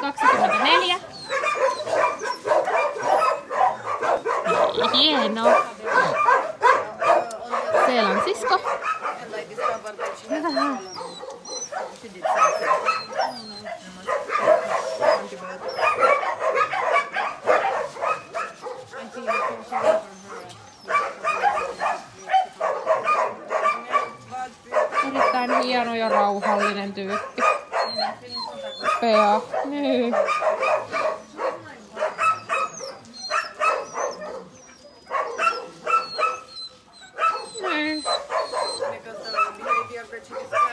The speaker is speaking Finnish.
24. Hieno. Siellä on sisko. Erittäin hieno ja rauhallinen tyyppi. Fair. Nee. Nee. Because the behavior of the chickens